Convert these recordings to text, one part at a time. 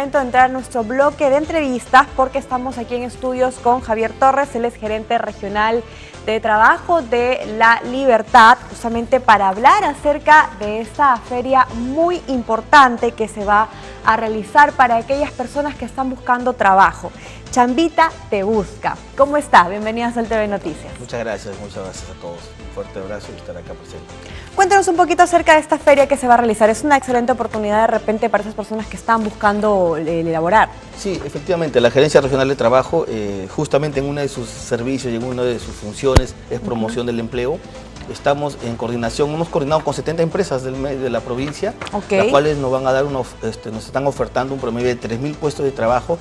momento de entrar a nuestro bloque de entrevistas porque estamos aquí en estudios con Javier Torres, él es gerente regional de trabajo de La Libertad, justamente para hablar acerca de esta feria muy importante que se va a realizar para aquellas personas que están buscando trabajo. Chambita te busca. ¿Cómo estás? Bienvenidas al TV Noticias. Muchas gracias, muchas gracias a todos. Un fuerte abrazo y estar acá presente. Cuéntanos un poquito acerca de esta feria que se va a realizar. Es una excelente oportunidad de repente para esas personas que están buscando elaborar. Sí, efectivamente, la Gerencia Regional de Trabajo, eh, justamente en uno de sus servicios y en una de sus funciones es promoción del empleo. Estamos en coordinación, hemos coordinado con 70 empresas del, de la provincia, las cuales nos van a dar, unos, este, nos están ofertando un promedio de 3.000 puestos de trabajo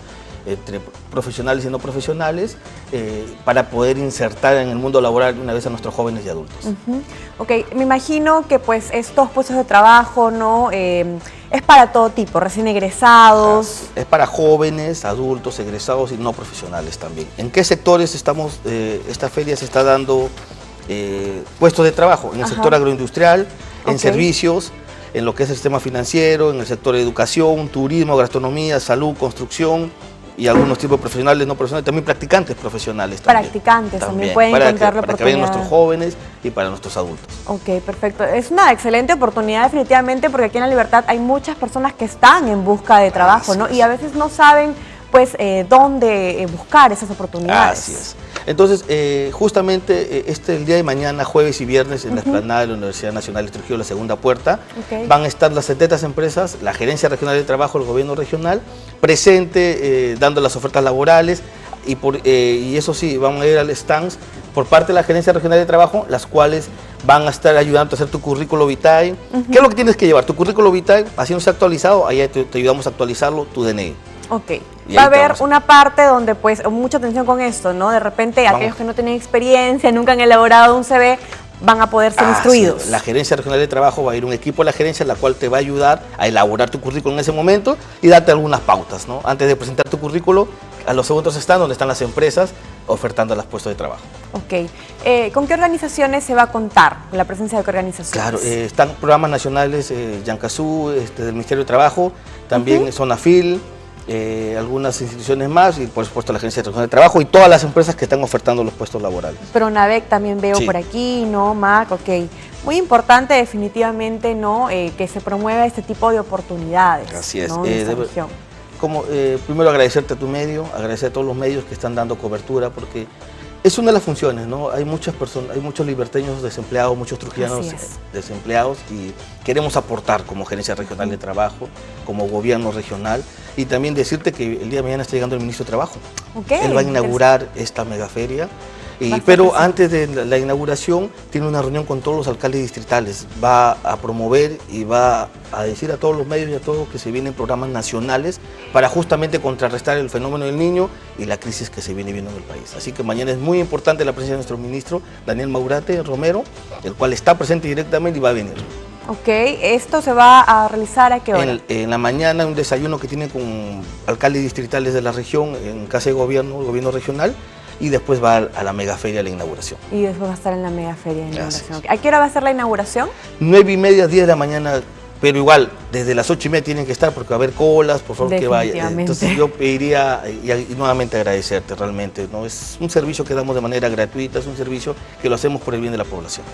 entre profesionales y no profesionales eh, para poder insertar en el mundo laboral una vez a nuestros jóvenes y adultos. Ok, me imagino que pues estos puestos de trabajo, ¿no? Eh, es para todo tipo, recién egresados. Es para jóvenes, adultos, egresados y no profesionales también. ¿En qué sectores estamos, eh, esta feria se está dando puestos de trabajo? En el sector agroindustrial, en servicios, en lo que es el sistema financiero, en el sector de educación, turismo, gastronomía, salud, construcción, y algunos tipos de profesionales no profesionales, también practicantes profesionales. También, practicantes también, pueden para encontrar que, Para que vean nuestros jóvenes y para nuestros adultos. Ok, perfecto. Es una excelente oportunidad definitivamente porque aquí en La Libertad hay muchas personas que están en busca de trabajo, ¿no? Y a veces no saben pues eh, dónde eh, buscar esas oportunidades. Así es. Entonces, eh, justamente este el día de mañana, jueves y viernes, en la explanada de la Universidad Nacional de Trujillo, la segunda puerta, van a estar las 70 empresas, la Gerencia Regional de Trabajo, el Gobierno Regional, presente, dando las ofertas laborales, y, por, y eso sí, van a ir al stands por parte de la Gerencia Regional de Trabajo, las cuales van a estar ayudando a hacer tu currículo vitae. ¿Qué es lo que tienes que llevar? Tu currículo vitae, así no se ha actualizado, ahí te, te ayudamos a actualizarlo, tu DNI. Ok. Va a haber una parte donde, pues, mucha atención con esto, ¿no? De repente, aquellos que no tienen experiencia, nunca han elaborado un CV, van a poder ser ah, instruidos. La Gerencia Regional de Trabajo va a ir un equipo de la gerencia, la cual te va a ayudar a elaborar tu currículo en ese momento y darte algunas pautas, ¿no? Antes de presentar tu currículo, a los segundos están donde están las empresas ofertando las puestos de trabajo. Ok. Eh, ¿Con qué organizaciones se va a contar? la presencia de qué organizaciones? Claro, eh, están programas nacionales, eh, Yancazú, este, del Ministerio de Trabajo, también uh Zonafil, eh, algunas instituciones más y por supuesto la Agencia de Trabajo de Trabajo y todas las empresas que están ofertando los puestos laborales. Pronavec también veo por aquí, ¿no? MAC, ok. Muy importante definitivamente, ¿no? Eh, que se promueva este tipo de oportunidades. Así es. Eh, como, primero agradecerte a tu medio, agradecer a todos los medios que están dando cobertura porque es una de las funciones, ¿no? Hay muchas personas, hay muchos liberteños desempleados, muchos trujillanos desempleados y queremos aportar como Gerencia Regional de Trabajo, como gobierno regional y también decirte que el día de mañana está llegando el Ministro de Trabajo. Él va a inaugurar esta megaferia pero antes de la inauguración tiene una reunión con todos los alcaldes distritales. Va a promover y va a decir a todos los medios y a todos que se vienen programas nacionales para justamente contrarrestar el fenómeno del niño y la crisis que se viene viendo en el país. Así que mañana es muy importante la presencia de nuestro ministro Daniel Maurate Romero, el cual está presente directamente y va a venir. Ok, ¿esto se va a realizar a qué hora? En, en, la mañana un desayuno que tiene con alcaldes distritales de la región, en casa de gobierno, el gobierno regional, y después va a la megaferia a la inauguración. Y después va a estar en la megaferia de inauguración. ¿A qué hora va a ser la inauguración? Nueve y media, diez de la mañana, pero igual, desde las ocho y media tienen que estar porque va a haber colas, por favor que vaya. Entonces yo pediría y, nuevamente agradecerte realmente, ¿no? Es un servicio que damos de manera gratuita, es un servicio que lo hacemos por el bien de la población.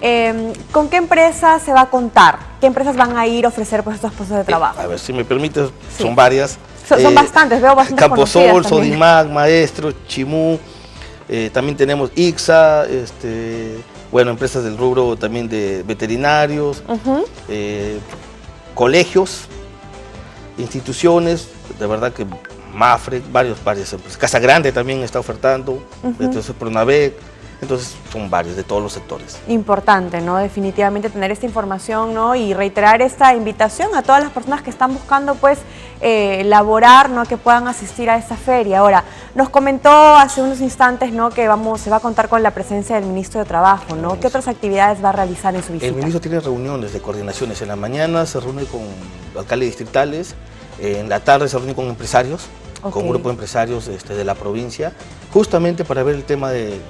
Em, ¿Con qué empresas se va a contar? ¿Qué empresas van a ir a ofrecer pues, estos puestos de trabajo? a ver, si me permites, son varias. Son, eh, bastantes, veo bastantes Camposol, Sodimac, Maestro, Chimú, eh, también tenemos IXA, este, bueno, empresas del rubro también de veterinarios, eh, colegios, instituciones, de verdad que Mafre, varios, varias empresas. Casa Grande también está ofertando, entonces Pronavec, entonces son varios de todos los sectores. Importante, ¿no? Definitivamente tener esta información, ¿no? Y reiterar esta invitación a todas las personas que están buscando, pues, eh, laborar, ¿no? Que puedan asistir a esta feria. Ahora, nos comentó hace unos instantes, ¿no? Que vamos, se va a contar con la presencia del Ministro de Trabajo, ¿no? ¿Qué otras actividades va a realizar en su visita? El Ministro tiene reuniones de coordinaciones. En la mañana se reúne con alcaldes distritales, en la tarde se reúne con empresarios, con un grupo de empresarios este, de la provincia, justamente para ver el tema del,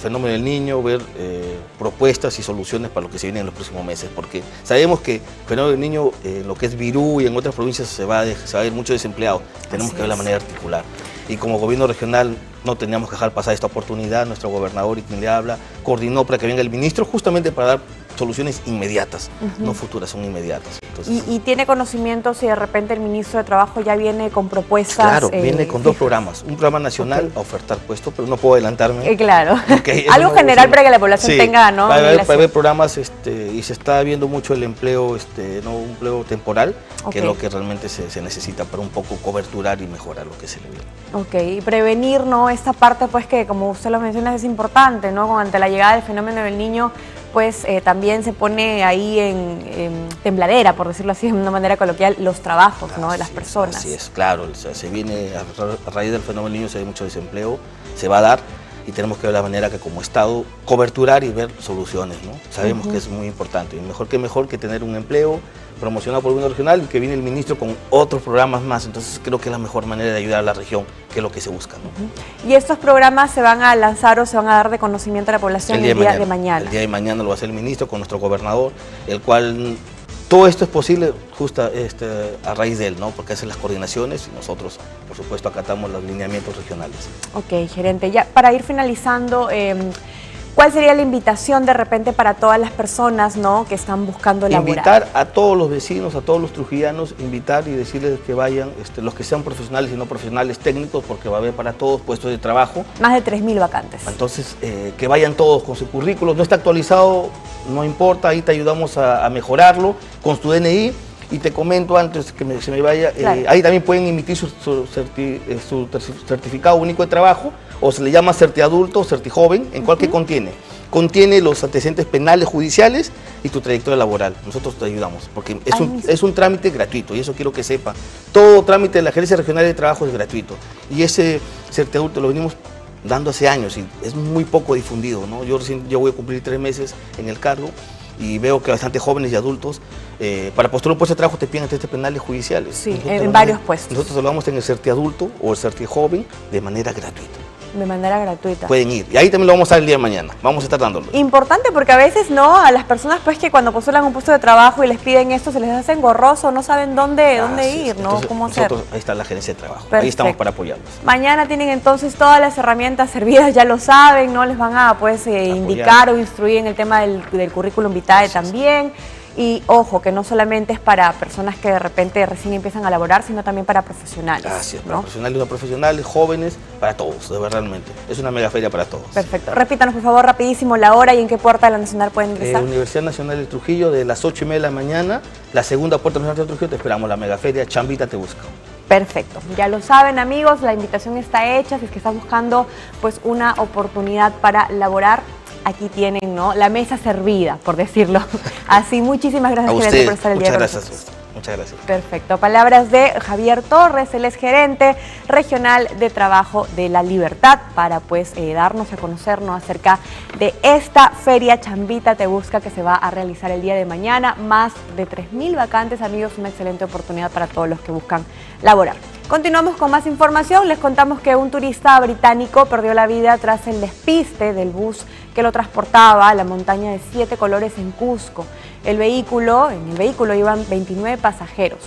fenómeno del niño, ver eh, propuestas y soluciones para lo que se viene en los próximos meses, porque sabemos que el fenómeno del niño en lo que es Virú y en otras provincias se va, se va a ir mucho desempleado, tenemos que ver la manera de articular. Y como gobierno regional no teníamos que dejar pasar esta oportunidad, nuestro gobernador y quien le habla coordinó para que venga el ministro justamente para dar soluciones inmediatas, no futuras, son inmediatas. ¿Y, tiene conocimiento si de repente el ministro de Trabajo ya viene con propuestas? Claro, viene con dos programas. Un programa nacional a ofertar puestos, pero no puedo adelantarme. Eh, claro. Algo general para que la población tenga, ¿no? Para haber, programas este, y se está viendo mucho el empleo, este, no un empleo temporal, que es lo que realmente se, necesita para un poco coberturar y mejorar lo que se le viene. Ok, y prevenir, ¿no? Esta parte, pues que como usted lo menciona, es importante, ¿no? Ante la llegada del fenómeno del niño, pues eh, también se pone ahí en, tembladera, por decirlo así de una manera coloquial, los trabajos ¿no? de las personas. Así es, claro, se viene a raíz del fenómeno niño se ve mucho desempleo, se va a dar y tenemos que ver la manera que como Estado coberturar y ver soluciones, ¿no? Sabemos que es muy importante y mejor que mejor que tener un empleo, promocionado por el gobierno regional y que viene el ministro con otros programas más. Entonces creo que es la mejor manera de ayudar a la región, que es lo que se busca. ¿Y estos programas se van a lanzar o se van a dar de conocimiento a la población el día, de, mañana. El día de mañana lo va a hacer el ministro con nuestro gobernador, el cual todo esto es posible justo este, a raíz de él, ¿no? porque hacen las coordinaciones y nosotros, por supuesto, acatamos los lineamientos regionales. Ok, gerente. Ya para ir finalizando... Em, ¿Cuál sería la invitación de repente para todas las personas ¿no? que están buscando laborar? Invitar a todos los vecinos, a todos los trujillanos, invitar y decirles que vayan, este, los que sean profesionales y no profesionales técnicos, porque va a haber para todos puestos de trabajo. Más de 3.000 vacantes. Entonces, eh, que vayan todos con su currículo. No está actualizado, no importa, ahí te ayudamos a, mejorarlo con tu DNI. Y te comento antes que se me vaya, eh, ahí también pueden emitir su, eh, su certificado único de trabajo o se le llama certiadulto o certijoven, en cual que contiene. Contiene los antecedentes penales judiciales y tu trayectoria laboral. Nosotros te ayudamos, porque es un, es un, trámite gratuito, y eso quiero que sepa. Todo trámite de la Agencia Regional de Trabajo es gratuito. Y ese certiadulto lo venimos dando hace años y es muy poco difundido. ¿no? Yo, recién, yo voy a cumplir tres meses en el cargo y veo que bastante jóvenes y adultos eh, para postular un puesto de trabajo te piden antecedentes penales judiciales. Sí, en varios puestos. Nosotros lo damos en el certi adulto o el certi joven de manera gratuita de manera gratuita. Pueden ir. Y ahí también lo vamos a dar el día de mañana. Vamos a estar dándolo. Importante porque a veces no, a las personas pues que cuando postulan un puesto de trabajo y les piden esto, se les hace engorroso, no saben dónde, dónde ir, ¿no? ¿Cómo hacer? Ahí está la gerencia de trabajo. Ahí estamos para apoyarlos. Mañana tienen entonces todas las herramientas servidas, ya lo saben, ¿no? Les van a pues eh, indicar o instruir en el tema del, currículum vitae también. Y ojo, que no solamente es para personas que de repente recién empiezan a laborar, sino también para profesionales. Gracias, para profesionales, no profesionales, jóvenes, para todos, de verdad, realmente. Es una mega feria para todos. Perfecto. Repítanos, por favor, rapidísimo la hora y en qué puerta de la Nacional pueden ingresar. Eh, Universidad Nacional de Trujillo, de las 8 y media de la mañana, la segunda puerta nacional de Trujillo, te esperamos, la mega feria, Chambita te busca. Perfecto, ya lo saben amigos, la invitación está hecha, si es que están buscando pues una oportunidad para laborar, aquí tienen ¿no? la mesa servida, por decirlo así. Muchísimas gracias, gerente, por estar el día Muchas gracias. Muchas gracias. Perfecto. Palabras de Javier Torres, él es gerente regional de trabajo de la Libertad, para pues eh, darnos a conocernos acerca de esta feria Chambita Te Busca que se va a realizar el día de mañana. Más de 3.000 vacantes, amigos, una excelente oportunidad para todos los que buscan laborar. Continuamos con más información. Les contamos que un turista británico perdió la vida tras el despiste del bus que lo transportaba a la montaña de siete colores en Cusco. El vehículo, en el vehículo iban 29 pasajeros.